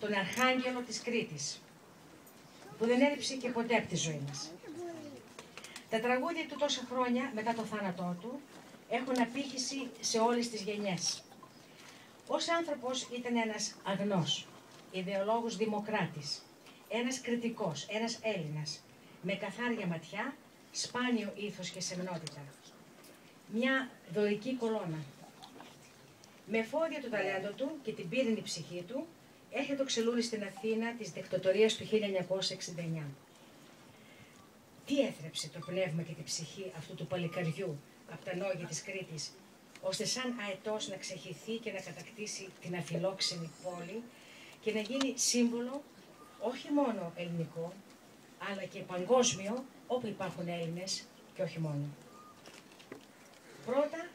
τον Αρχάγγελο της Κρήτης, που δεν έριψε και ποτέ από τη ζωή μας. Τα τραγούδια του τόσα χρόνια μετά το θάνατό του έχουν απήχηση σε όλες τις γενιές. Ως άνθρωπος ήταν ένας αγνός, ιδεολόγος δημοκράτης, ένας κριτικός, ένας Έλληνας, με καθάρια ματιά, σπάνιο ήθος και σεμνότητα. Μια δωρική κολόνα. Με φόδια του ταλέντο του και την πύρινη ψυχή του, έχει το ξελούρι στην Αθήνα της δεκτοτορίας του 1969. Τι έθρεψε το πνεύμα και την ψυχή αυτού του παλικαριού από τα νόγια της Κρήτης, ώστε σαν αετός να ξεχυθεί και να κατακτήσει την αφιλόξενη πόλη και να γίνει σύμβολο όχι μόνο ελληνικό, αλλά και παγκόσμιο, όπου υπάρχουν Έλληνες και όχι μόνο. Πρώτα,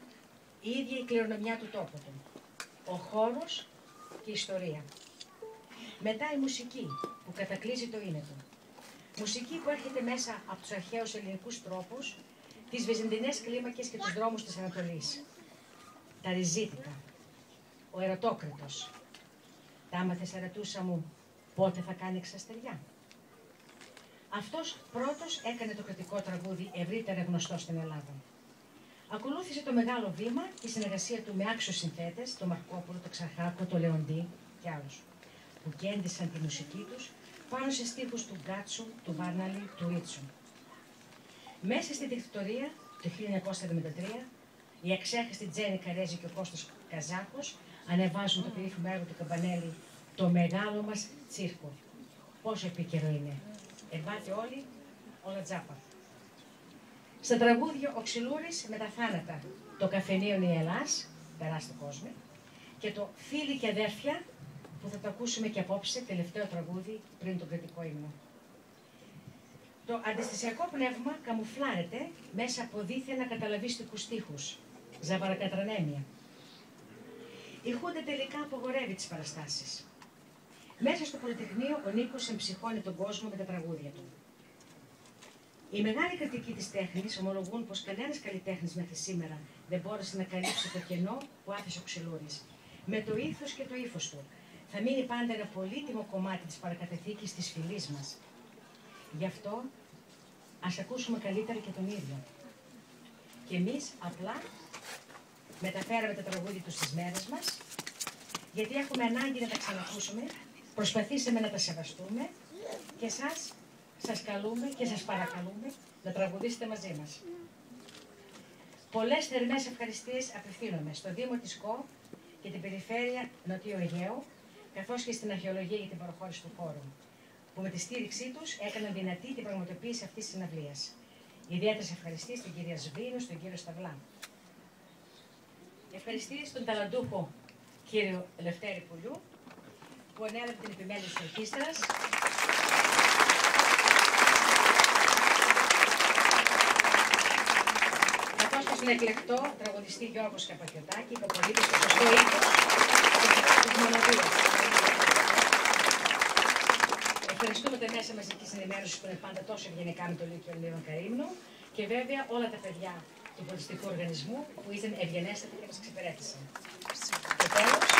η ίδια η κληρονομιά του τόπου του, ο χώρος και η ιστορία. Μετά η μουσική που κατακλείζει το είναι του. Μουσική που έρχεται μέσα από τους αρχαίους ελληνικούς τρόπους, τις βυζαντινές κλίμακες και τους δρόμους της Ανατολής. Τα ριζίτικα, ο ερωτόκριτος. Τα άμαθες ερωτούσα μου, πότε θα κάνει εξαστεριά. Αυτός πρώτος έκανε το κρατικό τραγούδι ευρύτερα γνωστό στην Ελλάδα. Ακολούθησε το μεγάλο βήμα η συνεργασία του με άξιους συνθέτες, τον Μαρκόπουλο, τον Ξαρχάκο, τον Λεοντή και άλλους, που κέντησαν τη μουσική τους πάνω σε στίχους του Γκάτσου, του Βάρναλη, του Ιτσου. Μέσα στη δικτατορία το 1973, η εξέχαστη Τζένι Καρέζη και ο Κώστας Καζάκος ανεβάζουν το περίφημο έργο του Καμπανέλη «Το μεγάλο μας τσίρκο». Πόσο επίκαιρο είναι. Ερβάτε όλοι, όλα τζάπα. Στα τραγούδια ο Ξυλούρης με τα θάνατα, το καφενείο η Ελλάς, περάστε κόσμο, και το φίλοι και αδέρφια που θα το ακούσουμε και απόψε, τελευταίο τραγούδι πριν τον κρατικό ύμνο. Το αντιστασιακό πνεύμα καμουφλάρεται μέσα από δίθεν καταλαβίστικους στίχους, ζαβαρακατρανέμια. Η Χούντα τελικά απογορεύει τις παραστάσεις. Μέσα στο Πολυτεχνείο ο Νίκος εμψυχώνει τον κόσμο με τα τραγούδια του. Οι μεγάλοι κριτικοί της τέχνης ομολογούν πως κανένας καλλιτέχνης μέχρι σήμερα δεν μπόρεσε να καλύψει το κενό που άφησε ο Ξυλούρη. Με το ήθος και το ύφος του, θα μείνει πάντα ένα πολύτιμο κομμάτι της παρακαταθήκης της φυλής μας. Γι' αυτό ας ακούσουμε καλύτερα και τον ίδιο. Και εμείς απλά μεταφέραμε τα τραγούδια τους στις μέρες μας, γιατί έχουμε ανάγκη να τα ξανακούσουμε, προσπαθήσαμε να τα σεβαστούμε και σας, σας καλούμε και σας παρακαλούμε να τραγουδήσετε μαζί μας. Πολλές θερμές ευχαριστίες απευθύνομαι στο Δήμο της ΚΟ και την Περιφέρεια Νοτιού Αιγαίου καθώς και στην αρχαιολογία για την παροχώρηση του χώρου, που με τη στήριξή τους έκαναν δυνατή την πραγματοποίηση αυτής της συναυλίας. Ιδιαίτερε ευχαριστήσεις στην κυρία Σβήνου, στον κύριο Σταυλά. Ευχαριστήσεις στον ταλαντούχο κύριο Λευτέρη Πουλιού, που ανέλαβε την επιμέλεια της ορχήστρας. Καθώς και στον εκλεκτό τραγουδιστή Γιώργος Καπακιωτάκη, που απολύτω στο σωστό ύφος της μοναδίας. Ευχαριστούμε τα μέσα μαζική ενημέρωση που είναι πάντα τόσο ευγενικά με το Λύκειο Ελλήνων Καρύμνο και βέβαια όλα τα παιδιά του πολιτιστικού οργανισμού που ήταν ευγενέστατα και μας ξεπερέτησαν. Και τέλος,